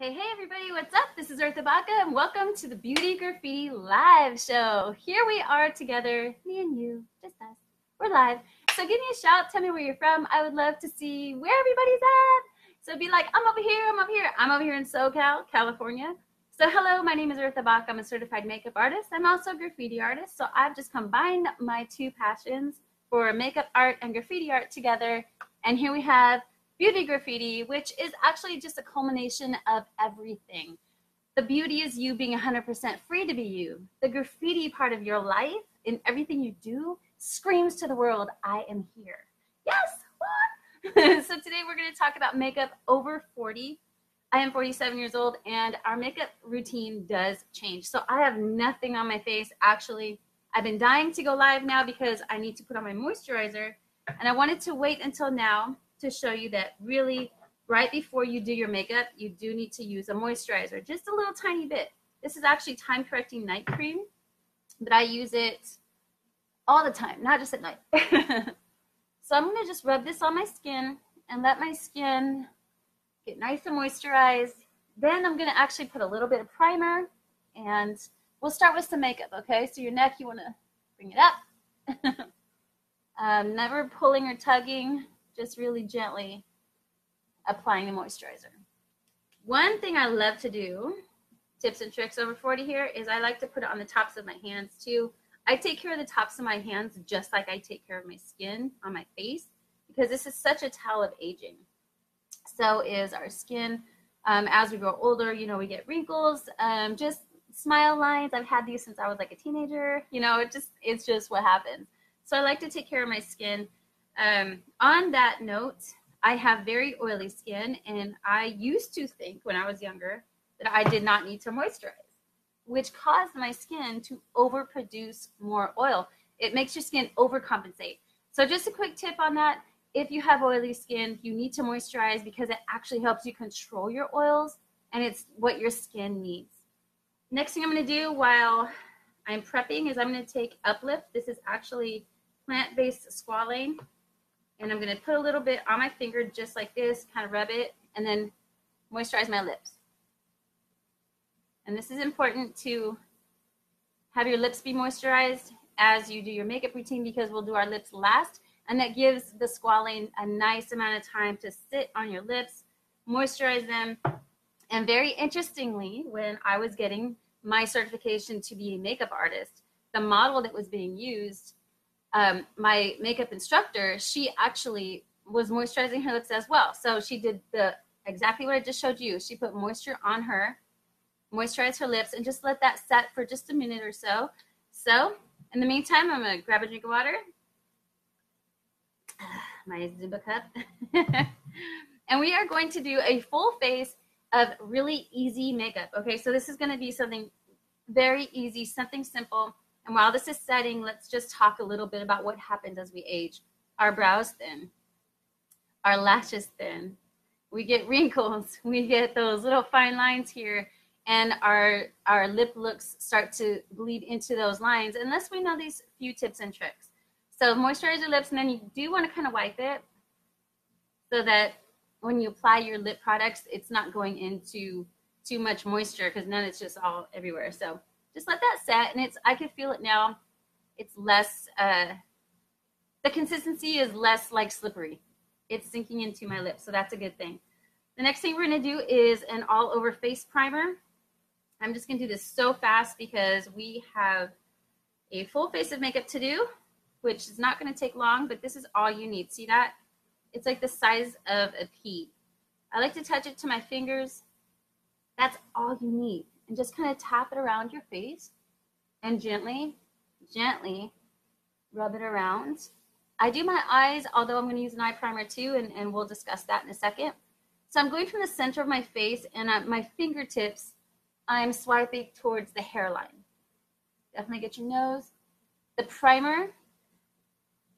Hey, hey, everybody, what's up? This is Eartha Baca, and welcome to the Beauty Graffiti Live Show. Here we are together, me and you, just us. We're live. So give me a shout, tell me where you're from. I would love to see where everybody's at. So be like, I'm over here, I'm over here, I'm over here in SoCal, California. So hello, my name is Eartha Baca. I'm a certified makeup artist. I'm also a graffiti artist. So I've just combined my two passions for makeup art and graffiti art together. And here we have beauty graffiti, which is actually just a culmination of everything. The beauty is you being 100% free to be you. The graffiti part of your life in everything you do screams to the world, I am here. Yes, so today we're going to talk about makeup over 40. I am 47 years old and our makeup routine does change. So I have nothing on my face. Actually, I've been dying to go live now because I need to put on my moisturizer and I wanted to wait until now to show you that really right before you do your makeup, you do need to use a moisturizer, just a little tiny bit. This is actually time correcting night cream, but I use it all the time, not just at night. so I'm gonna just rub this on my skin and let my skin get nice and moisturized. Then I'm gonna actually put a little bit of primer and we'll start with some makeup, okay? So your neck, you wanna bring it up. um, never pulling or tugging, just really gently applying the moisturizer. One thing I love to do, tips and tricks over 40 here, is I like to put it on the tops of my hands too. I take care of the tops of my hands just like I take care of my skin on my face because this is such a tell of aging. So is our skin. Um, as we grow older, you know, we get wrinkles, um, just smile lines. I've had these since I was like a teenager. You know, it just it's just what happens. So I like to take care of my skin. Um, on that note, I have very oily skin, and I used to think when I was younger that I did not need to moisturize, which caused my skin to overproduce more oil. It makes your skin overcompensate. So, just a quick tip on that if you have oily skin, you need to moisturize because it actually helps you control your oils and it's what your skin needs. Next thing I'm going to do while I'm prepping is I'm going to take Uplift. This is actually plant-based squalane and I'm going to put a little bit on my finger just like this, kind of rub it, and then moisturize my lips. And this is important to have your lips be moisturized as you do your makeup routine because we'll do our lips last. And that gives the squalane a nice amount of time to sit on your lips, moisturize them. And very interestingly, when I was getting my certification to be a makeup artist, the model that was being used um, my makeup instructor, she actually was moisturizing her lips as well. So she did the exactly what I just showed you. She put moisture on her, moisturized her lips, and just let that set for just a minute or so. So in the meantime, I'm gonna grab a drink of water, my Zumba cup, and we are going to do a full face of really easy makeup. Okay, so this is gonna be something very easy, something simple and while this is setting, let's just talk a little bit about what happens as we age. Our brows thin, our lashes thin, we get wrinkles, we get those little fine lines here, and our our lip looks start to bleed into those lines unless we know these few tips and tricks. So moisturize your lips, and then you do want to kind of wipe it so that when you apply your lip products, it's not going into too much moisture because then it's just all everywhere. So just let that set. And it's i can feel it now. It's less uh the consistency is less like slippery. It's sinking into my lips. So that's a good thing. The next thing we're going to do is an all over face primer. I'm just going to do this so fast because we have a full face of makeup to do which is not going to take long but this is all you need. See that? It's like the size of a pea. I like to touch it to my fingers. That's all you need and just kind of tap it around your face and gently, gently rub it around. I do my eyes, although I'm going to use an eye primer too, and, and we'll discuss that in a second. So I'm going from the center of my face and at my fingertips, I'm swiping towards the hairline. Definitely get your nose. The primer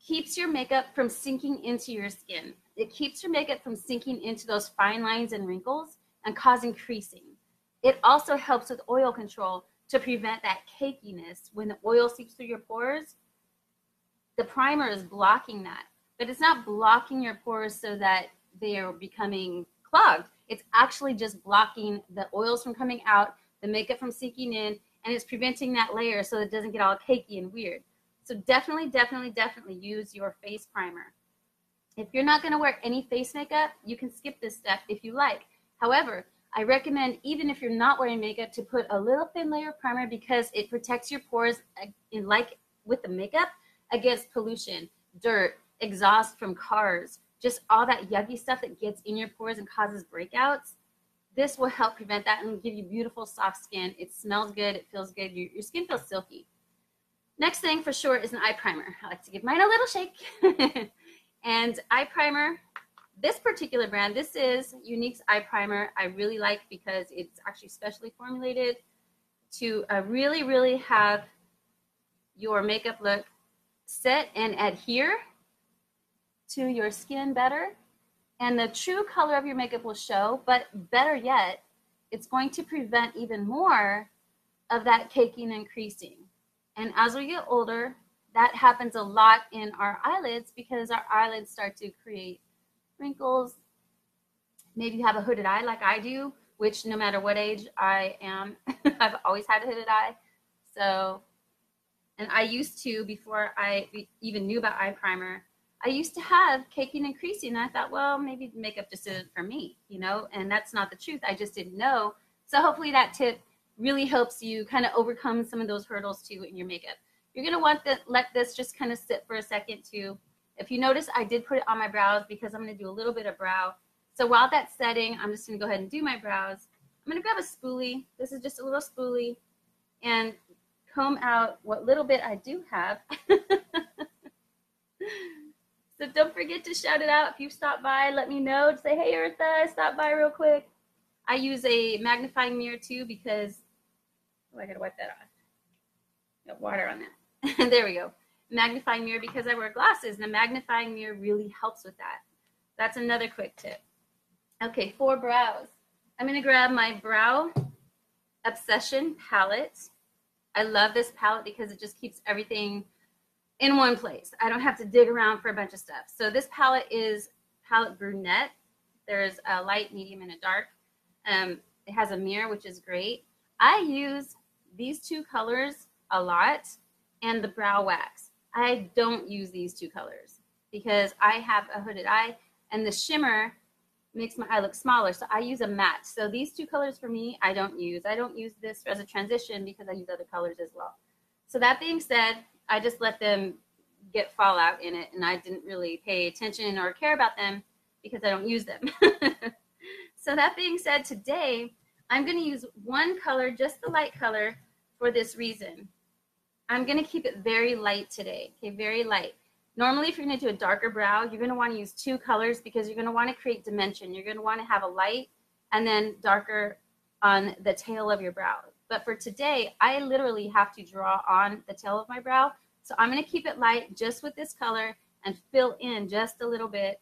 keeps your makeup from sinking into your skin. It keeps your makeup from sinking into those fine lines and wrinkles and causing creasing. It also helps with oil control to prevent that cakiness when the oil seeps through your pores. The primer is blocking that, but it's not blocking your pores so that they are becoming clogged. It's actually just blocking the oils from coming out, the makeup from sinking in, and it's preventing that layer so it doesn't get all cakey and weird. So definitely, definitely, definitely use your face primer. If you're not going to wear any face makeup, you can skip this step if you like. However, I recommend, even if you're not wearing makeup, to put a little thin layer of primer because it protects your pores, in like with the makeup, against pollution, dirt, exhaust from cars, just all that yucky stuff that gets in your pores and causes breakouts. This will help prevent that and give you beautiful, soft skin. It smells good, it feels good, your, your skin feels silky. Next thing for sure is an eye primer. I like to give mine a little shake. and eye primer, this particular brand, this is Younique's eye primer. I really like because it's actually specially formulated to uh, really, really have your makeup look set and adhere to your skin better. And the true color of your makeup will show, but better yet, it's going to prevent even more of that caking and creasing. And as we get older, that happens a lot in our eyelids because our eyelids start to create wrinkles. Maybe you have a hooded eye like I do, which no matter what age I am, I've always had a hooded eye. So, and I used to, before I even knew about eye primer, I used to have caking and creasing. And I thought, well, maybe makeup just isn't for me, you know, and that's not the truth. I just didn't know. So hopefully that tip really helps you kind of overcome some of those hurdles too in your makeup. You're going to want to let this just kind of sit for a second too. If you notice, I did put it on my brows because I'm going to do a little bit of brow. So while that's setting, I'm just going to go ahead and do my brows. I'm going to grab a spoolie. This is just a little spoolie and comb out what little bit I do have. so don't forget to shout it out. If you stop by, let me know. Say, hey, Eartha, I stopped by real quick. I use a magnifying mirror too because oh, I gotta wipe that off. Got water on that. there we go. Magnifying mirror because I wear glasses, and magnifying mirror really helps with that. That's another quick tip. Okay, for brows. I'm gonna grab my Brow Obsession palette. I love this palette because it just keeps everything in one place. I don't have to dig around for a bunch of stuff. So this palette is palette brunette. There's a light, medium, and a dark. Um, it has a mirror, which is great. I use these two colors a lot and the brow wax. I don't use these two colors because I have a hooded eye and the shimmer makes my eye look smaller. So I use a matte. So these two colors for me, I don't use. I don't use this as a transition because I use other colors as well. So that being said, I just let them get fallout in it and I didn't really pay attention or care about them because I don't use them. So that being said, today I'm going to use one color, just the light color, for this reason. I'm to keep it very light today, okay, very light. Normally, if you're to do a darker brow, you're want to use two colors because you're want to create dimension. You're want to have a light and then darker on the tail of your brow. But for today, I literally have to draw on the tail of my brow. So I'm to keep it light just with this color and fill in just a little bit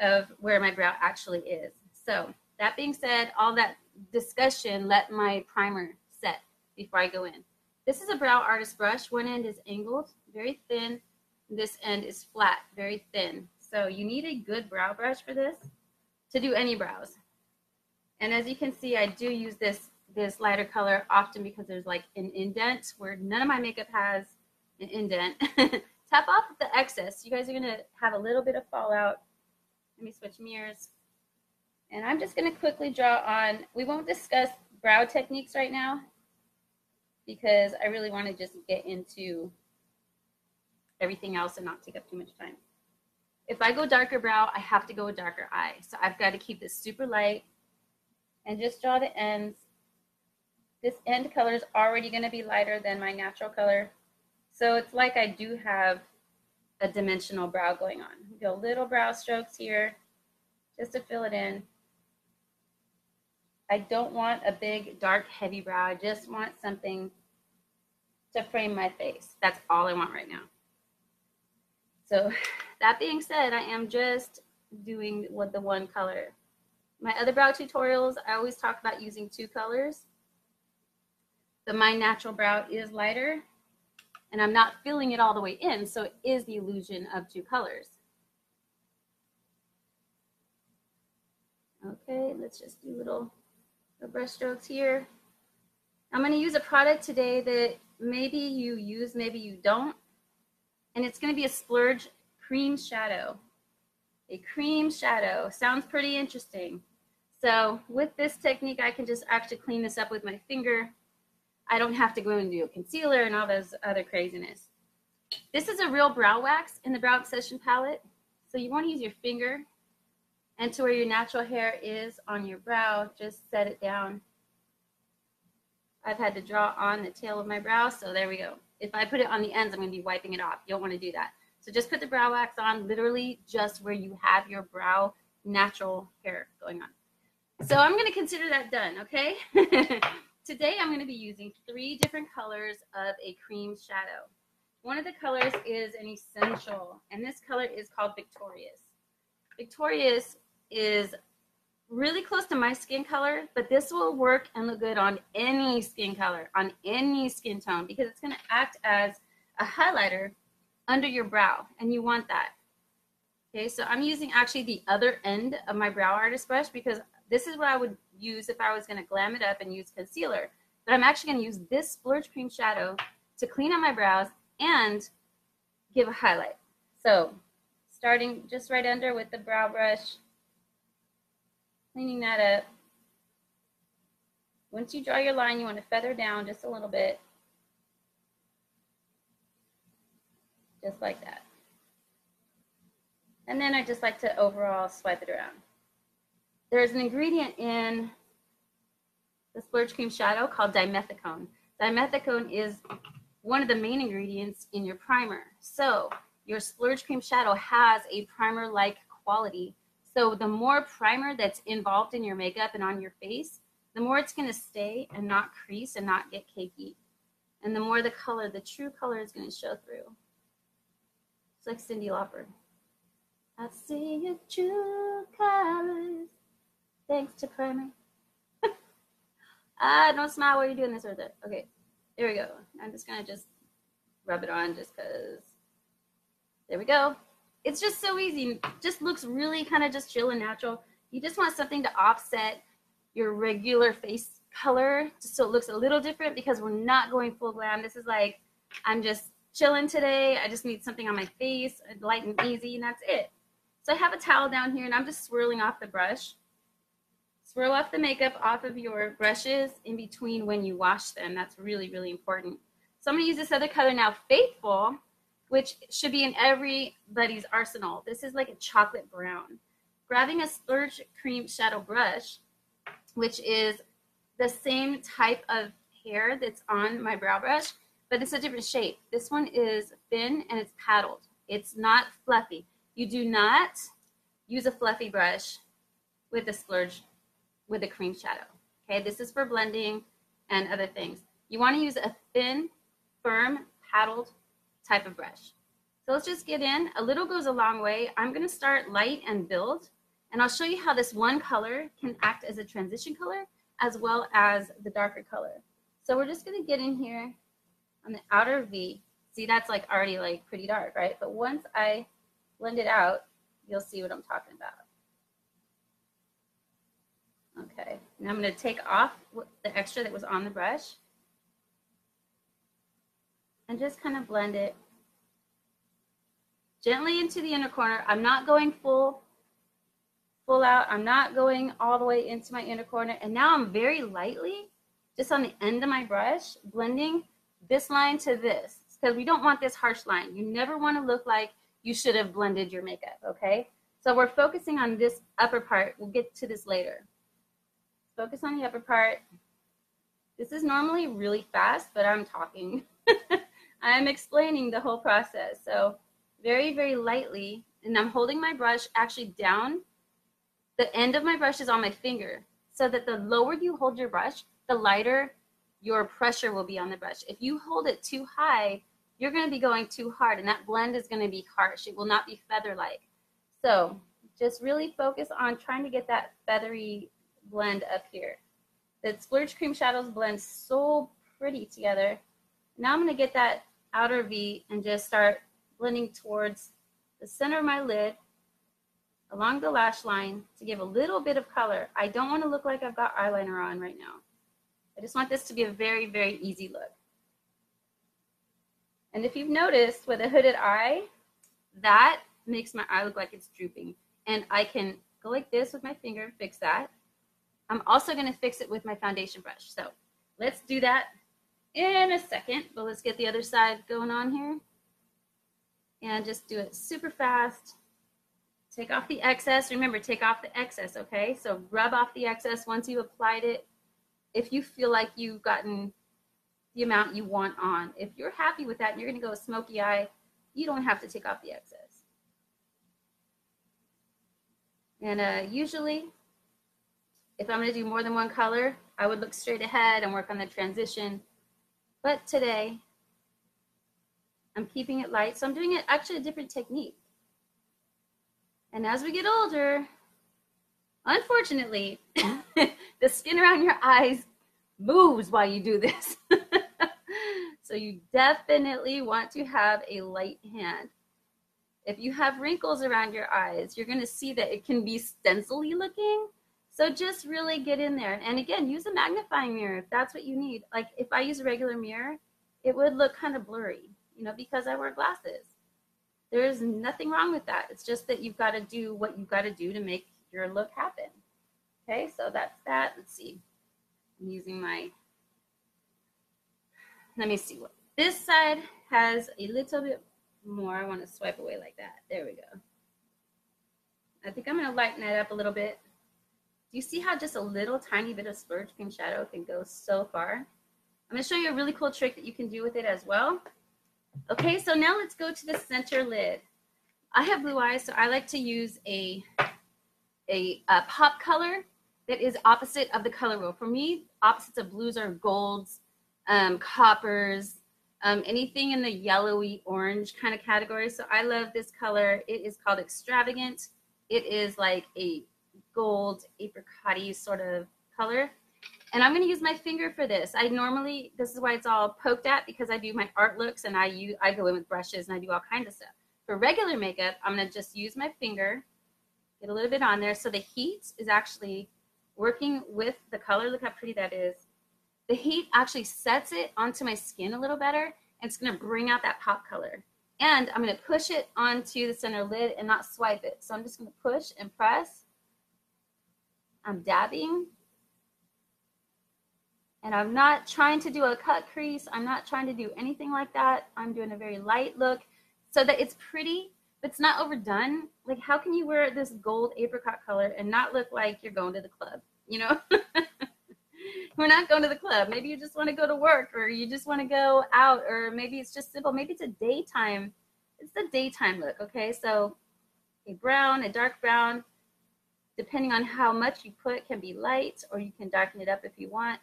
of where my brow actually is. So that being said, all that discussion, let my primer set before I go in. This is a brow artist brush. One end is angled, very thin. This end is flat, very thin. So you need a good brow brush for this to do any brows. And as you can see, I do use this this lighter color often because there's like an indent where none of my makeup has an indent. Tap off the excess. You guys are gonna have a little bit of fallout. Let me switch mirrors. And I'm just to quickly draw on, we won't discuss brow techniques right now because I really want to just get into everything else and not take up too much time. If I go darker brow, I have to go darker eye. So I've got to keep this super light and just draw the ends. This end color is already going to be lighter than my natural color. So it's like I do have a dimensional brow going on. Go little brow strokes here just to fill it in. I don't want a big, dark, heavy brow. I just want something to frame my face. That's all I want right now. So that being said, I am just doing with the one color. My other brow tutorials, I always talk about using two colors. The My Natural Brow is lighter, and I'm not filling it all the way in, so it is the illusion of two colors. Okay, let's just do little, little brush strokes here. I'm going to use a product today that maybe you use, maybe you don't. And it's going to be a Splurge Cream Shadow. A cream shadow. Sounds pretty interesting. So with this technique, I can just actually clean this up with my finger. I don't have to go and do a concealer and all those other craziness. This is a real brow wax in the Brow Obsession palette. So you want to use your finger and to where your natural hair is on your brow, just set it down. I've had to draw on the tail of my brow, so there we go. If I put it on the ends, I'm going to be wiping it off. You don't want to do that. So just put the brow wax on literally just where you have your brow natural hair going on. So I'm going to consider that done, okay? Today I'm going to be using three different colors of a cream shadow. One of the colors is an essential, and this color is called Victorious. Victorious is really close to my skin color, but this will work and look good on any skin color, on any skin tone, because it's going to act as a highlighter under your brow, and you want that. Okay, so I'm using actually the other end of my brow artist brush because this is what I would use if I was going to glam it up and use concealer. But I'm actually going to use this Splurge Cream Shadow to clean up my brows and give a highlight. So starting just right under with the brow brush, cleaning that up. Once you draw your line, you want to feather down just a little bit. Just like that. And then I just like to overall swipe it around. There's an ingredient in the Splurge Cream Shadow called dimethicone. Dimethicone is one of the main ingredients in your primer. So your Splurge Cream Shadow has a primer-like quality so the more primer that's involved in your makeup and on your face, the more it's going to stay and not crease and not get cakey. And the more the color, the true color is going to show through. It's like Cyndi Lauper. I see your true colors thanks to primer. ah, don't smile while you're doing this or that. Okay, there we go. I'm just going to just rub it on just because. There we go it's just so easy. Just looks really kind of just chill and natural. You just want something to offset your regular face color just so it looks a little different because we're not going full glam. This is like, I'm just chilling today. I just need something on my face, light and easy, and that's it. So I have a towel down here and I'm just swirling off the brush. Swirl off the makeup off of your brushes in between when you wash them. That's really, really important. So I'm to use this other color now, Faithful which should be in everybody's arsenal. This is like a chocolate brown. Grabbing a Splurge Cream Shadow Brush, which is the same type of hair that's on my brow brush, but it's a different shape. This one is thin and it's paddled. It's not fluffy. You do not use a fluffy brush with a splurge with a cream shadow. Okay, this is for blending and other things. You want to use a thin, firm, paddled type of brush. So let's just get in. A little goes a long way. I'm going to start light and build, and I'll show you how this one color can act as a transition color as well as the darker color. So we're just going to get in here on the outer V. See, that's like already like pretty dark, right? But once I blend it out, you'll see what I'm talking about. Okay, now I'm going to take off the extra that was on the brush and just kind of blend it gently into the inner corner. I'm not going full, full out. I'm not going all the way into my inner corner. And now I'm very lightly, just on the end of my brush, blending this line to this because we don't want this harsh line. You never want to look like you should have blended your makeup, okay? So we're focusing on this upper part. We'll get to this later. Focus on the upper part. This is normally really fast, but I'm talking. I'm explaining the whole process. So very, very lightly, and I'm holding my brush actually down. The end of my brush is on my finger, so that the lower you hold your brush, the lighter your pressure will be on the brush. If you hold it too high, you're going to be going too hard, and that blend is going to be harsh. It will not be feather-like. So just really focus on trying to get that feathery blend up here. The Splurge Cream Shadows blend so pretty together. Now I'm going to get that outer V and just start blending towards the center of my lid along the lash line to give a little bit of color. I don't want to look like I've got eyeliner on right now. I just want this to be a very, very easy look. And if you've noticed with a hooded eye, that makes my eye look like it's drooping. And I can go like this with my finger and fix that. I'm also going to fix it with my foundation brush. So let's do that in a second, but let's get the other side going on here. And just do it super fast. Take off the excess. Remember, take off the excess, okay? So rub off the excess once you've applied it. If you feel like you've gotten the amount you want on. If you're happy with that and you're going to go a smoky eye, you don't have to take off the excess. And uh, usually, if I'm going to do more than one color, I would look straight ahead and work on the transition. But today, I'm keeping it light. So I'm doing it actually a different technique. And as we get older, unfortunately, the skin around your eyes moves while you do this. so you definitely want to have a light hand. If you have wrinkles around your eyes, you're going to see that it can be stencily looking. So just really get in there. And again, use a magnifying mirror if that's what you need. Like if I use a regular mirror, it would look kind of blurry, you know, because I wear glasses. There's nothing wrong with that. It's just that you've got to do what you've got to do to make your look happen. Okay, so that's that. Let's see. I'm using my, let me see what this side has a little bit more. I want to swipe away like that. There we go. I think I'm going to lighten that up a little bit. You see how just a little tiny bit of splurge pink shadow can go so far? I'm going to show you a really cool trick that you can do with it as well. Okay, so now let's go to the center lid. I have blue eyes, so I like to use a, a, a pop color that is opposite of the color wheel. For me, opposites of blues are golds, um, coppers, um, anything in the yellowy orange kind of category. So I love this color. It is called Extravagant. It is like a gold apricot sort of color. And I'm going to use my finger for this. I normally, this is why it's all poked at because I do my art looks and I use, I go in with brushes and I do all kinds of stuff. For regular makeup, I'm going to just use my finger, get a little bit on there. So the heat is actually working with the color. Look how pretty that is the heat actually sets it onto my skin a little better. And it's going to bring out that pop color. And I'm going to push it onto the center lid and not swipe it. So I'm just going to push and press. I'm dabbing. And I'm not trying to do a cut crease. I'm not trying to do anything like that. I'm doing a very light look so that it's pretty, but it's not overdone. Like, how can you wear this gold apricot color and not look like you're going to the club? You know? we're not going to the club. Maybe you just want to go to work or you just want to go out or maybe it's just simple. Maybe it's a daytime. It's the daytime look, okay? So a brown, a dark brown, depending on how much you put, can be light or you can darken it up if you want.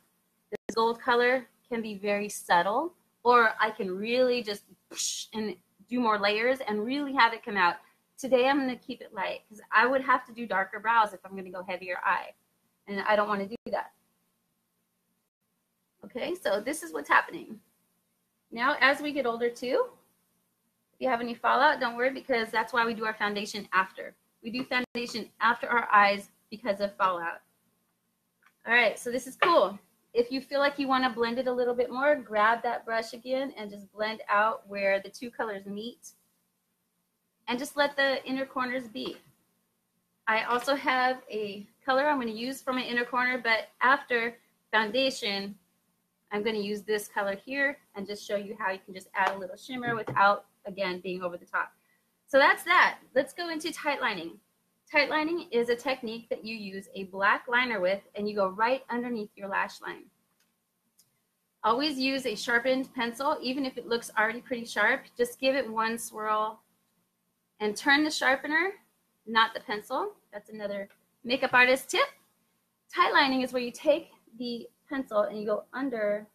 This gold color can be very subtle or I can really just and do more layers and really have it come out. Today I'm going to keep it light because I would have to do darker brows if I'm going to go heavier eye. And I don't want to do that. Okay, so this is what's happening. Now, as we get older too, if you have any fallout, don't worry because that's why we do our foundation after. We do foundation after our eyes because of fallout. All right, so this is cool. If you feel like you want to blend it a little bit more, grab that brush again and just blend out where the two colors meet. And just let the inner corners be. I also have a color I'm going to use for my inner corner, but after foundation, I'm going to use this color here and just show you how you can just add a little shimmer without, again, being over the top. So that's that. Let's go into tight lining. Tight lining is a technique that you use a black liner with and you go right underneath your lash line. Always use a sharpened pencil, even if it looks already pretty sharp. Just give it one swirl and turn the sharpener, not the pencil. That's another makeup artist tip. Tight lining is where you take the pencil and you go under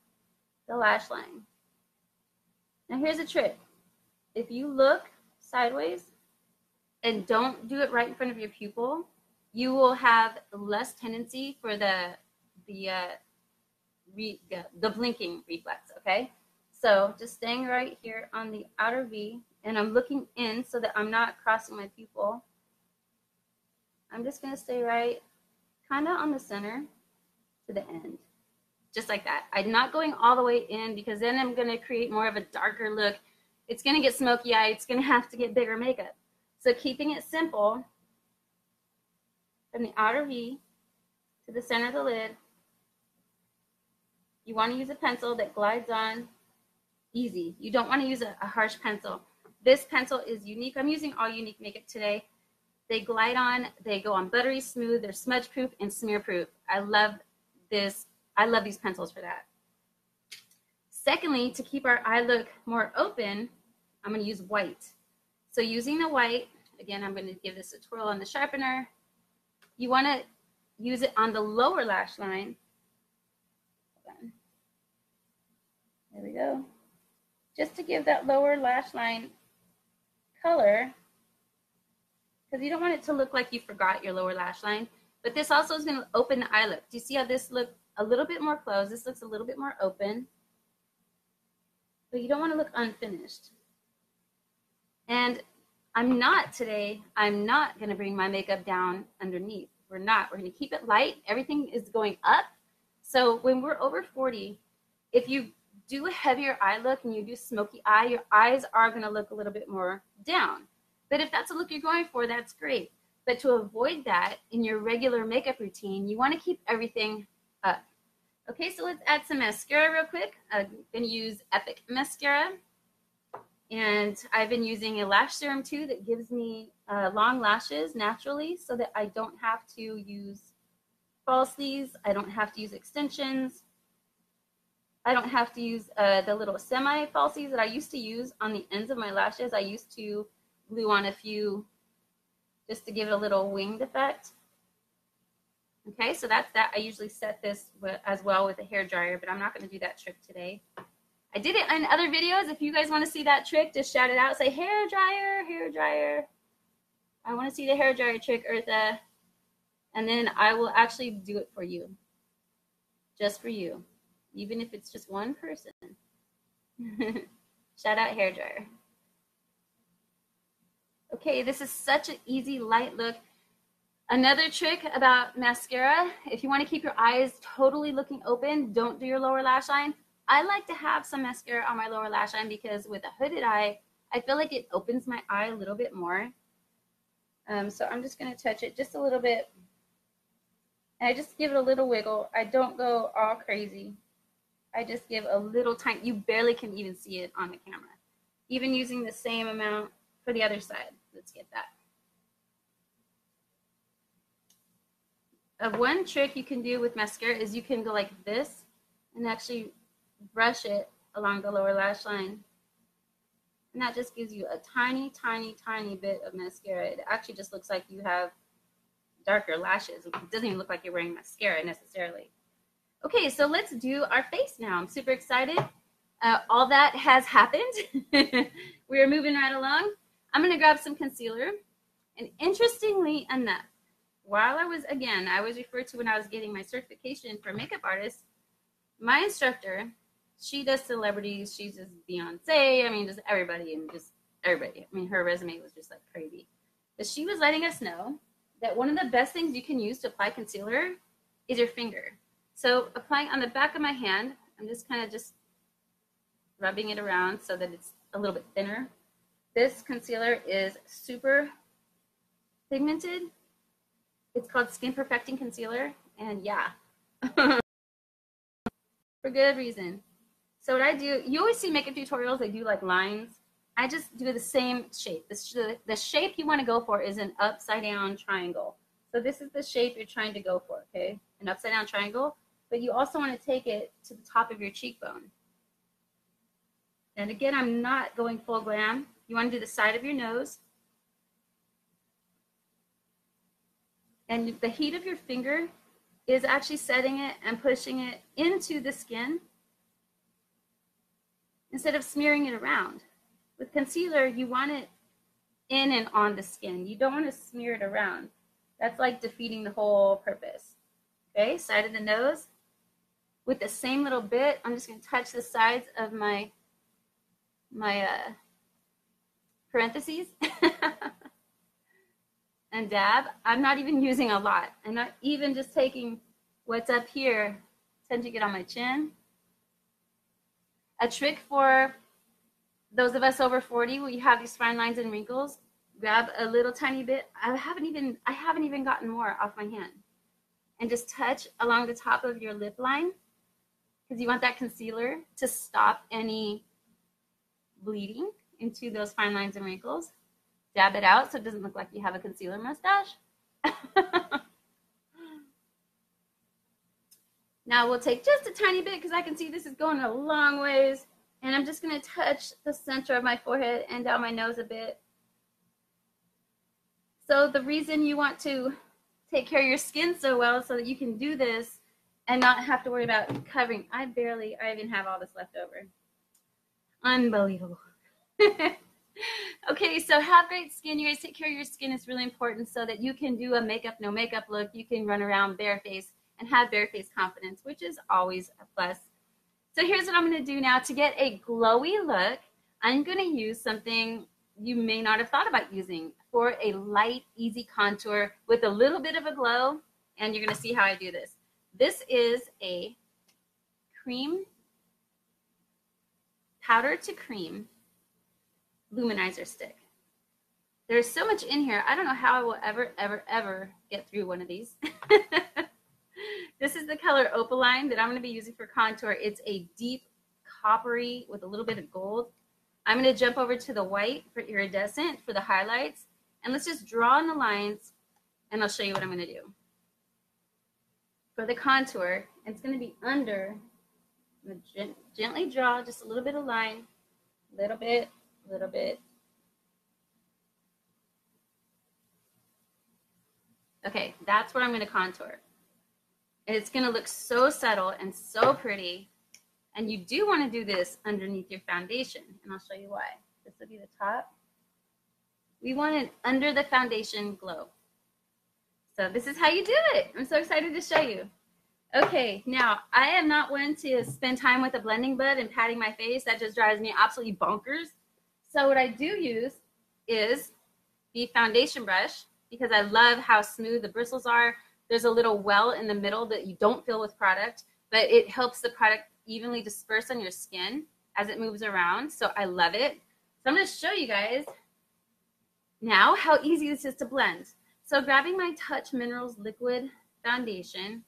the lash line. Now here's a trick. If you look sideways and don't do it right in front of your pupil, you will have less tendency for the the uh, re, the, the blinking reflex. Okay, so just staying right here on the outer V, and I'm looking in so that I'm not crossing my pupil. I'm just to stay right kind of on the center to the end. Just like that. I'm not going all the way in because then I'm to create more of a darker look. It's going to get smoky eye. It's going to have to get bigger makeup. So keeping it simple from the outer V to the center of the lid, you want to use a pencil that glides on easy. You don't want to use a, a harsh pencil. This pencil is Younique. I'm using all Younique makeup today. They glide on, they go on buttery smooth, they're smudge proof and smear proof. I love this. I love these pencils for that. Secondly, to keep our eye look more open, I'm going to use white. So using the white, again, I'm going to give this a twirl on the sharpener. You want to use it on the lower lash line. There we go. Just to give that lower lash line color because you don't want it to look like you forgot your lower lash line. But this also is going to open the eye look. Do you see how this looks a little bit more closed? This looks a little bit more open. But you don't want to look unfinished. And I'm not today, I'm not going to bring my makeup down underneath. We're not. We're going to keep it light. Everything is going up. So when we're over 40, if you do a heavier eye look and you do smoky eye, your eyes are going to look a little bit more down. But if that's a look you're going for, that's great. But to avoid that in your regular makeup routine, you want to keep everything up. Okay, so let's add some mascara real quick. I'm going to use Epic Mascara. And I've been using a lash serum too that gives me uh, long lashes naturally so that I don't have to use falsies. I don't have to use extensions. I don't have to use uh, the little semi falsies that I used to use on the ends of my lashes. I used to glue on a few just to give it a little winged effect. Okay, so that's that. I usually set this as well with a hair dryer, but I'm not going to do that trick today. I did it in other videos. If you guys want to see that trick, just shout it out. Say hair dryer, hair dryer. I want to see the hair dryer trick, Eartha. And then I will actually do it for you. Just for you. Even if it's just one person. shout out hair dryer. Okay, this is such an easy light look. Another trick about mascara, if you want to keep your eyes totally looking open, don't do your lower lash line. I like to have some mascara on my lower lash line because with a hooded eye, I feel like it opens my eye a little bit more. Um, so I'm just going to touch it just a little bit. And I just give it a little wiggle. I don't go all crazy. I just give a little tiny, you barely can even see it on the camera. Even using the same amount for the other side. Let's get that. Uh, one trick you can do with mascara is you can go like this and actually brush it along the lower lash line. And that just gives you a tiny, tiny, tiny bit of mascara. It actually just looks like you have darker lashes. It doesn't even look like you're wearing mascara necessarily. Okay, so let's do our face now. I'm super excited. Uh, all that has happened. we are moving right along. I'm going to grab some concealer. And interestingly enough, while I was, again, I was referred to when I was getting my certification for makeup artist, my instructor, she does celebrities. She's just Beyonce. I mean, just everybody and just everybody. I mean, her resume was just like crazy. But she was letting us know that one of the best things you can use to apply concealer is your finger. So applying on the back of my hand, I'm just kind of just rubbing it around so that it's a little bit thinner this concealer is super pigmented. It's called Skin Perfecting Concealer. And yeah, for good reason. So what I do, you always see makeup tutorials, they do like lines. I just do the same shape. The, the shape you want to go for is an upside down triangle. So this is the shape you're trying to go for, okay? An upside down triangle. But you also want to take it to the top of your cheekbone. And again, I'm not going full glam. You want to do the side of your nose. And the heat of your finger is actually setting it and pushing it into the skin instead of smearing it around. With concealer, you want it in and on the skin. You don't want to smear it around. That's like defeating the whole purpose. Okay, side of the nose. With the same little bit, I'm just going to touch the sides of my my uh, parentheses. and dab. I'm not even using a lot. I'm not even just taking what's up here, tend to get on my chin. A trick for those of us over 40 where you have these fine lines and wrinkles, grab a little tiny bit. I haven't even I haven't even gotten more off my hand. And just touch along the top of your lip line because you want that concealer to stop any bleeding into those fine lines and wrinkles. Dab it out so it doesn't look like you have a concealer mustache. now we'll take just a tiny bit because I can see this is going a long ways. And I'm just going to touch the center of my forehead and down my nose a bit. So the reason you want to take care of your skin so well so that you can do this and not have to worry about covering. I barely, I even have all this left over. Unbelievable. okay, so have great skin. You guys take care of your skin. It's really important so that you can do a makeup, no makeup look. You can run around bareface and have bareface confidence, which is always a plus. So here's what I'm going to do now to get a glowy look. I'm going to use something you may not have thought about using for a light, easy contour with a little bit of a glow. And you're going to see how I do this. This is a cream, powder to cream luminizer stick. There's so much in here. I don't know how I will ever, ever, ever get through one of these. this is the color Opaline that I'm going to be using for contour. It's a deep coppery with a little bit of gold. I'm going to jump over to the white for iridescent for the highlights. And let's just draw in the lines and I'll show you what I'm going to do. For the contour, it's going to be under. To gently draw just a little bit of line, little bit, little bit. Okay, that's where I'm going to contour. And it's going to look so subtle and so pretty. And you do want to do this underneath your foundation. And I'll show you why. This will be the top. We want an under the foundation glow. So this is how you do it. I'm so excited to show you. Okay, now I am not one to spend time with a blending bud and patting my face. That just drives me absolutely bonkers. So what I do use is the foundation brush because I love how smooth the bristles are. There's a little well in the middle that you don't fill with product, but it helps the product evenly disperse on your skin as it moves around. So I love it. So I'm going to show you guys now how easy this is to blend. So grabbing my Touch Minerals Liquid Foundation,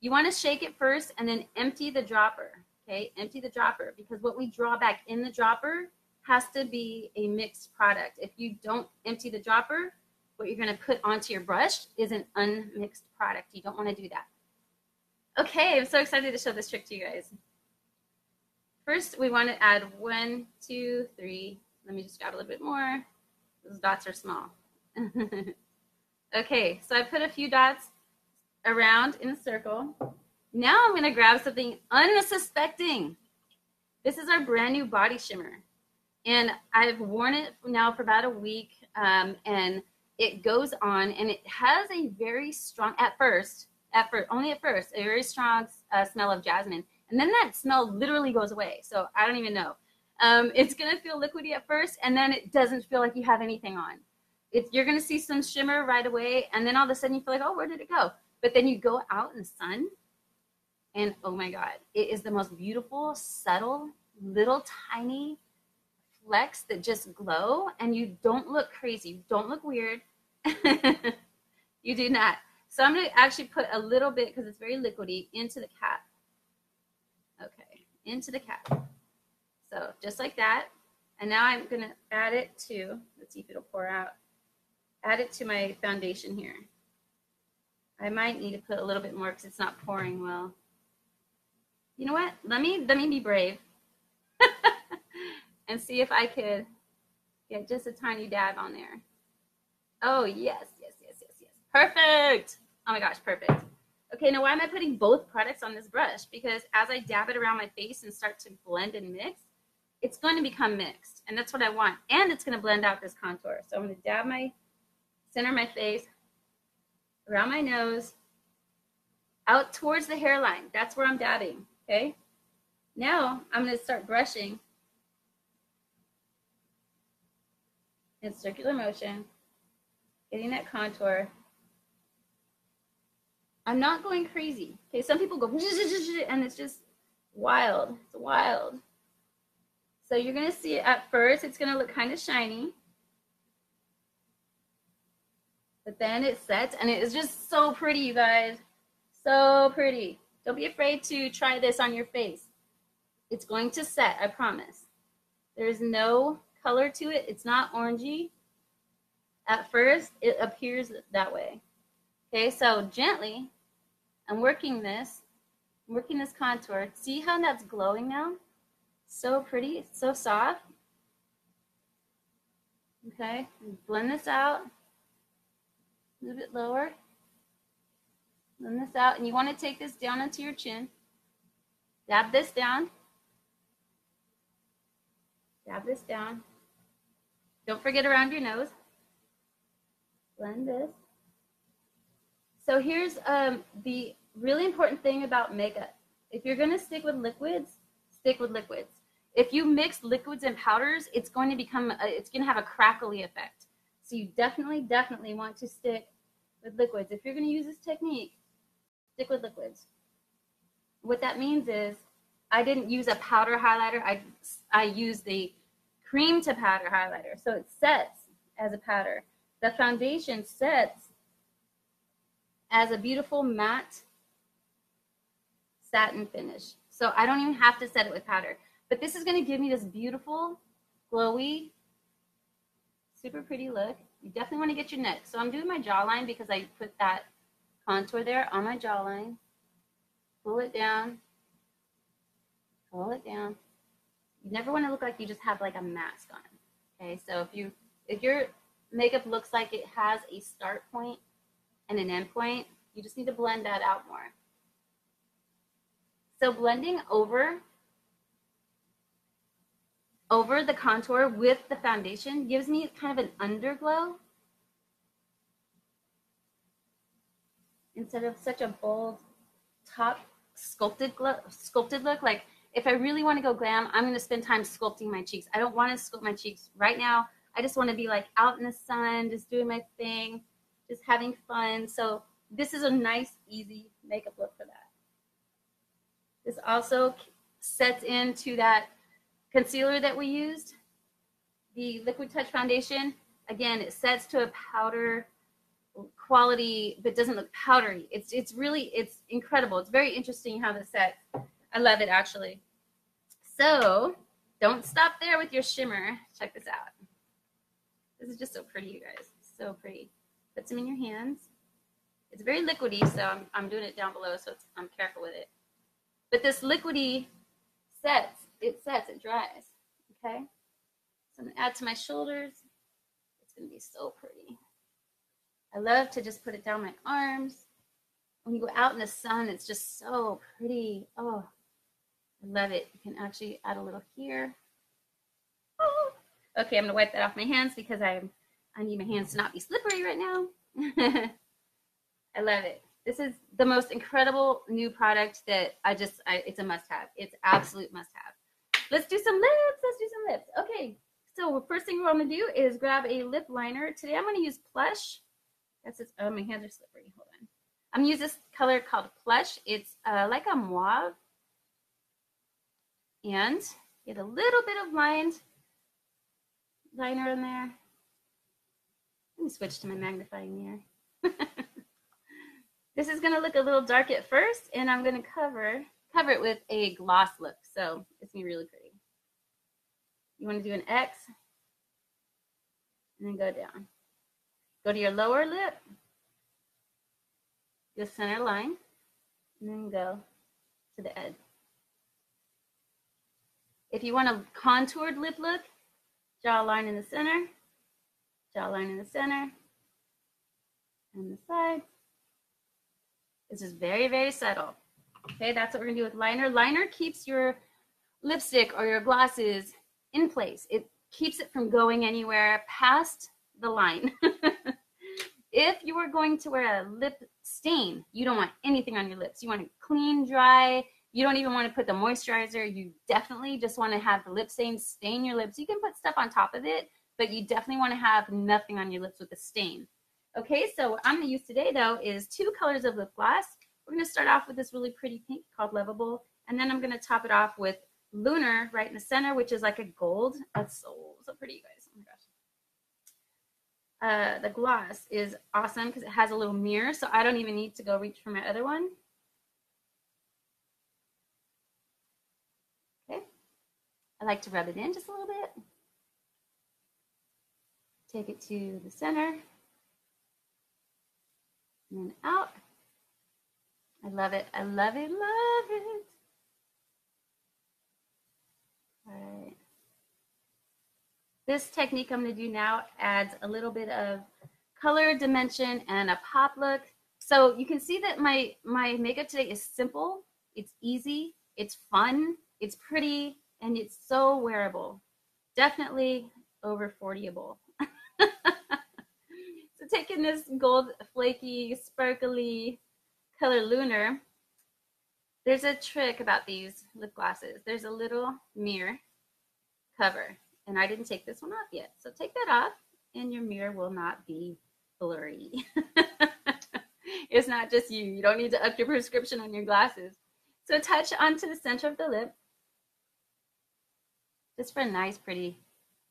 you want to shake it first and then empty the dropper. Okay, empty the dropper because what we draw back in the dropper has to be a mixed product. If you don't empty the dropper, what you're going to put onto your brush is an unmixed product. You don't want to do that. Okay, I'm so excited to show this trick to you guys. First, we want to add one, two, three. Let me just grab a little bit more. Those dots are small. okay, so I put a few dots around in a circle. Now I'm going to grab something unsuspecting. This is our brand new body shimmer and I've worn it now for about a week, um, and it goes on, and it has a very strong at first, at first, only at first, a very strong uh, smell of jasmine, and then that smell literally goes away. So I don't even know. Um, it's gonna feel liquidy at first, and then it doesn't feel like you have anything on. You're gonna see some shimmer right away, and then all of a sudden you feel like, oh, where did it go? But then you go out in the sun, and oh my god, it is the most beautiful, subtle, little tiny flecks that just glow and you don't look crazy. You don't look weird. you do not. So I'm going to actually put a little bit, because it's very liquidy, into the cap. Okay, into the cap. So just like that. And now I'm going to add it to, let's see if it'll pour out, add it to my foundation here. I might need to put a little bit more because it's not pouring well. You know what? Let me let me be brave and see if I could get just a tiny dab on there. Oh, yes, yes, yes, yes, yes. Perfect. Oh my gosh, perfect. Okay, now why am I putting both products on this brush? Because as I dab it around my face and start to blend and mix, it's going to become mixed. And that's what I want. And it's going to blend out this contour. So I'm going to dab my center of my face, around my nose, out towards the hairline. That's where I'm dabbing, okay? Now I'm going to start brushing in circular motion Getting that contour. I'm not going crazy. Okay, some people go and it's just wild. It's wild. So you're gonna see it at first, it's gonna look kind of shiny. But then it sets and it is just so pretty, you guys. So pretty. Don't be afraid to try this on your face. It's going to set, I promise. There's no color to it. It's not orangey. At first, it appears that way. Okay, so gently, I'm working this, I'm working this contour. See how that's glowing now? So pretty, so soft. Okay, blend this out. A little bit lower. Blend this out, and you want to take this down into your chin. Dab this down. Dab this down. Don't forget around your nose. Blend this. So here's um, the really important thing about makeup. If you're going to stick with liquids, stick with liquids. If you mix liquids and powders, it's going to become, a, it's to have a crackly effect. So you definitely, definitely want to stick with liquids. If you're going to use this technique, stick with liquids. What that means is I didn't use a powder highlighter. I, I used the cream to powder highlighter. So it sets as a powder. The foundation sets as a beautiful matte satin finish. So I don't even have to set it with powder. But this is going to give me this beautiful, glowy, super pretty look. You definitely want to get your neck. So I'm doing my jawline because I put that contour there on my jawline. Pull it down. Pull it down. You never want to look like you just have like a mask on. Okay, so if you if your makeup looks like it has a start point and an end point, you just need to blend that out more. So blending over over the contour with the foundation gives me kind of an underglow instead of such a bold top sculpted glow, sculpted look like if I really want to go glam, I'm going to spend time sculpting my cheeks. I don't want to sculpt my cheeks right now. I just want to be like out in the sun, just doing my thing, just having fun. So this is a nice, easy makeup look for that. This also sets into that concealer that we used, the Liquid Touch Foundation. Again, it sets to a powder quality, but doesn't look powdery. It's it's really it's incredible. It's very interesting how this sets. I love it actually. So don't stop there with your shimmer. Check this out. This is just so pretty, you guys. So pretty. Put some in your hands. It's very liquidy, so I'm, I'm doing it down below, so I'm careful with it. But this liquidy sets, it sets, it dries. Okay? So I'm going to add to my shoulders. It's going to be so pretty. I love to just put it down my arms. When you go out in the sun, it's just so pretty. Oh, I love it. You can actually add a little here. Oh. Okay, I'm gonna wipe that off my hands because I'm I need my hands to not be slippery right now. I love it. This is the most incredible new product that I just I, it's a must have. It's absolute must have. Let's do some lips. Let's do some lips. Okay. So first thing we're gonna do is grab a lip liner. Today I'm gonna use Plush. That's it. Oh, my hands are slippery. Hold on. I'm gonna use this color called Plush. It's uh, like a mauve and get a little bit of lined liner in there. Let me switch to my magnifying mirror. this is going to look a little dark at first, and I'm going to cover cover it with a gloss look. So it's to be really pretty. You want to do an X, and then go down. Go to your lower lip, the center line, and then go to the edge. If you want a contoured lip look, jawline in the center, jawline in the center, and the side. This is very, very subtle. Okay, that's what we're gonna do with liner. Liner keeps your lipstick or your glosses in place. It keeps it from going anywhere past the line. if you are going to wear a lip stain, you don't want anything on your lips. You want it clean, dry, you don't even want to put the moisturizer. You definitely just want to have the lip stain stain your lips. You can put stuff on top of it, but you definitely want to have nothing on your lips with a stain. Okay, so what I'm going to use today, though, is two colors of lip gloss. We're going to start off with this really pretty pink called Lovable, and then I'm going to top it off with Lunar right in the center, which is like a gold. That's so, so pretty, you guys. Oh my gosh. Uh, the gloss is awesome because it has a little mirror, so I don't even need to go reach for my other one. Okay. I like to rub it in just a little bit. Take it to the center. And then out. I love it. I love it. Love it. All right. This technique I'm going to do now adds a little bit of color dimension and a pop look. So you can see that my, my makeup today is simple. It's easy. It's fun. It's pretty. And it's so wearable. Definitely over 40able. so taking this gold flaky, sparkly color lunar, there's a trick about these lip glosses. There's a little mirror cover, and I didn't take this one off yet. So take that off, and your mirror will not be blurry. it's not just you. You don't need to up your prescription on your glasses. So touch onto the center of the lip, just for a nice, pretty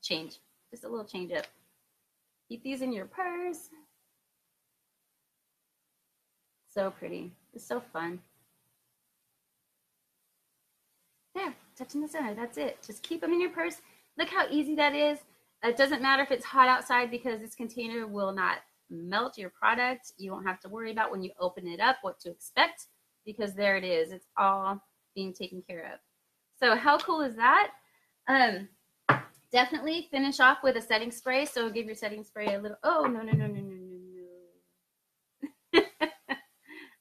change. Just a little change up. Keep these in your purse. So pretty. It's so fun. There, touching the center. That's it. Just keep them in your purse. Look how easy that is. It doesn't matter if it's hot outside because this container will not melt your product. You won't have to worry about when you open it up what to expect because there it is. It's all being taken care of. So how cool is that? Um, Definitely finish off with a setting spray. So give your setting spray a little. Oh, no, no, no, no, no, no, no.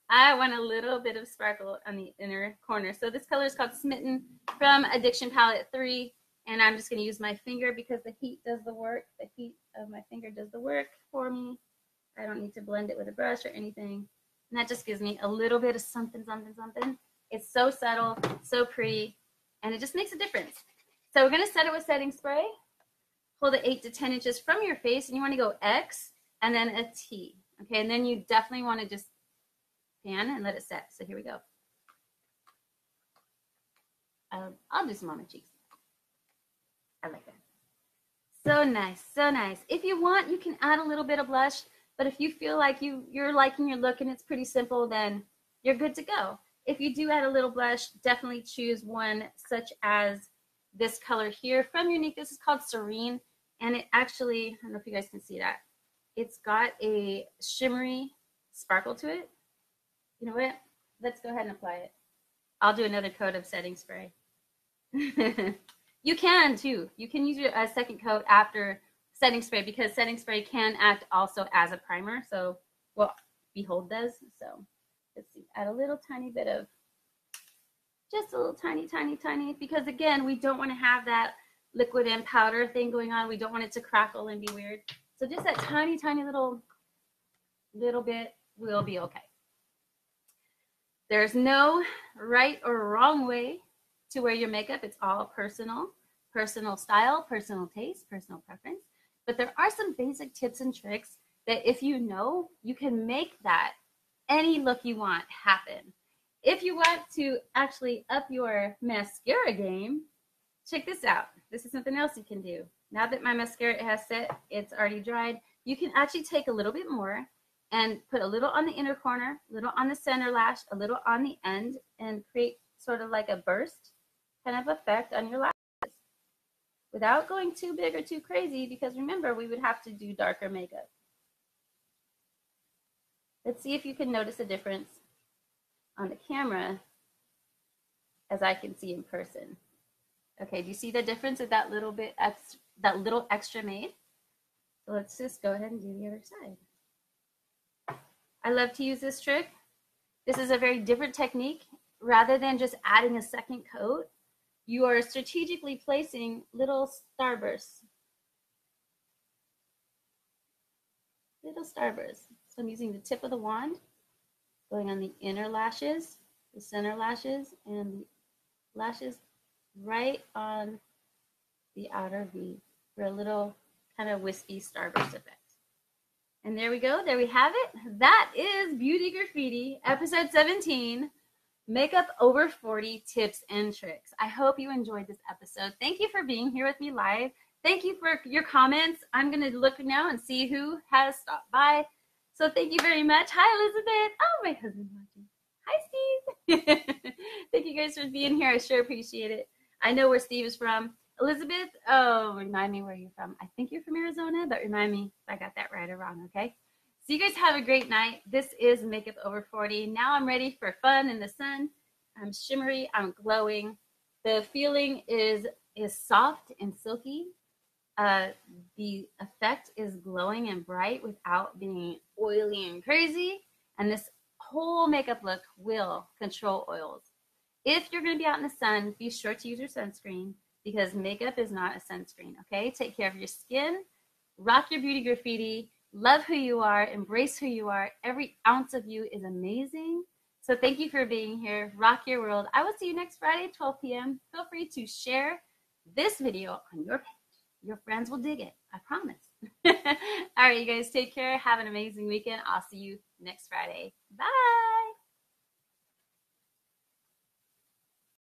I want a little bit of sparkle on the inner corner. So this color is called Smitten from Addiction Palette 3. And I'm just going to use my finger because the heat does the work. The heat of my finger does the work for me. I don't need to blend it with a brush or anything. And that just gives me a little bit of something, something, something. It's so subtle, so pretty, and it just makes a difference. So we're going to set it with setting spray. Hold it 8 to 10 inches from your face, and you want to go X and then a T. Okay, and then you definitely want to just pan and let it set. So here we go. Um, I'll do some on my cheeks. I like that. So nice, so nice. If you want, you can add a little bit of blush, but if you feel like you, you're liking your look and it's pretty simple, then you're good to go. If you do add a little blush, definitely choose one such as this color here from Younique. This is called Serene. And it actually, I don't know if you guys can see that. It's got a shimmery sparkle to it. You know what? Let's go ahead and apply it. I'll do another coat of setting spray. you can too. You can use a second coat after setting spray because setting spray can act also as a primer. So, well, Behold does. So, let's see. Add a little tiny bit of just a little tiny, tiny, tiny, because again, we don't want to have that liquid and powder thing going on. We don't want it to crackle and be weird. So just that tiny, tiny little, little bit will be okay. There's no right or wrong way to wear your makeup. It's all personal, personal style, personal taste, personal preference. But there are some basic tips and tricks that if you know, you can make that any look you want happen. If you want to actually up your mascara game, check this out. This is something else you can do. Now that my mascara has set, it's already dried, you can actually take a little bit more and put a little on the inner corner, a little on the center lash, a little on the end, and create sort of like a burst kind of effect on your lashes without going too big or too crazy because remember, we would have to do darker makeup. Let's see if you can notice a difference on the camera as I can see in person. Okay, do you see the difference of that little bit, extra, that little extra made? So let's just go ahead and do the other side. I love to use this trick. This is a very different technique. Rather than just adding a second coat, you are strategically placing little starbursts. Little starbursts. So I'm using the tip of the wand going on the inner lashes, the center lashes, and the lashes right on the outer V for a little kind of wispy starburst effect. And there we go. There we have it. That is Beauty Graffiti, episode 17 Makeup Over 40 Tips and Tricks. I hope you enjoyed this episode. Thank you for being here with me live. Thank you for your comments. I'm going to look now and see who has stopped by. So thank you very much. Hi, Elizabeth. Oh, my husband's watching. Hi, Steve. thank you guys for being here. I sure appreciate it. I know where Steve is from. Elizabeth, oh, remind me where you're from. I think you're from Arizona, but remind me if I got that right or wrong, okay? So you guys have a great night. This is Makeup Over 40. Now I'm ready for fun in the sun. I'm shimmery, I'm glowing. The feeling is is soft and silky. Uh, the effect is glowing and bright without being oily and crazy. And this whole makeup look will control oils. If you're going to be out in the sun, be sure to use your sunscreen because makeup is not a sunscreen, okay? Take care of your skin, rock your beauty graffiti, love who you are, embrace who you are. Every ounce of you is amazing. So thank you for being here. Rock your world. I will see you next Friday, 12 p.m. Feel free to share this video on your page. Your friends will dig it. I promise. All right, you guys, take care. Have an amazing weekend. I'll see you next Friday. Bye.